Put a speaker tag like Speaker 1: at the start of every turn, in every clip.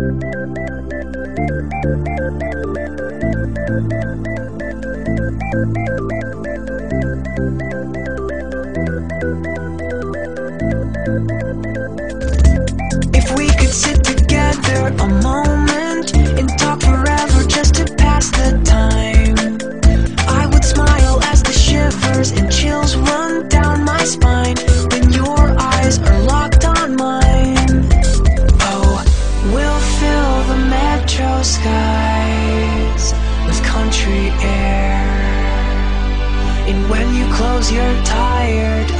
Speaker 1: If we could sit together a And when you close your tired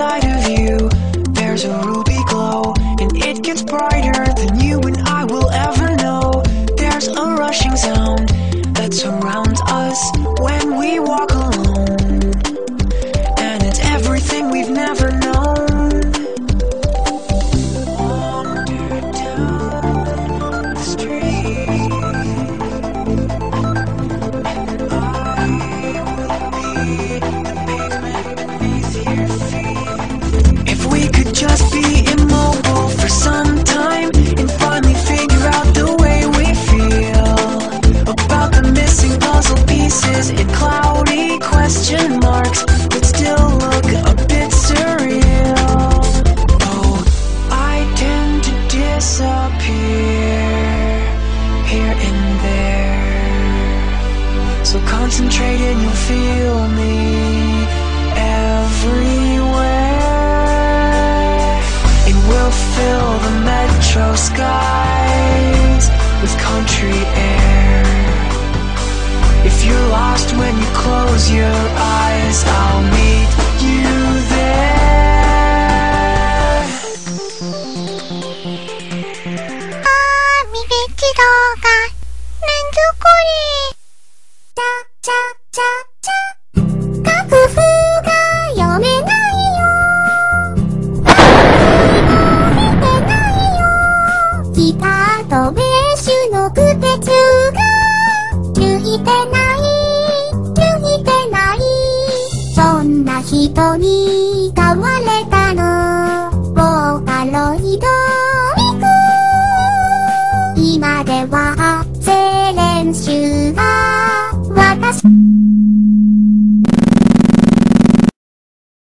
Speaker 1: inside of you, there's a ruby glow, and it gets brighter So concentrate and you'll feel me everywhere. And we'll fill the metro skies with country air. If you're lost when you close your eyes, I'll meet you there.
Speaker 2: Ah, ち。ゃ、ちゃ、ちゃ、ちゃ。楽譜が読めないよ。あー、見てないよ。ギターとベースの区別が、ついてない、ついてない。そんな人に変われたの？ボーカロイドミク今では発声練習が私